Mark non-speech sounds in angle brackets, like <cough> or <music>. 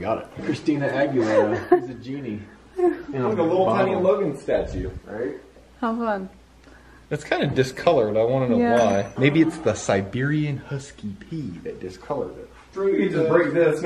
Got it. Christina Aguilera. She's a genie. <laughs> Like a little tiny Logan statue, right? How fun. It's kind of discolored. I want to know Yeah. why. Maybe it's the Siberian Husky pee that discolored it. You just break this.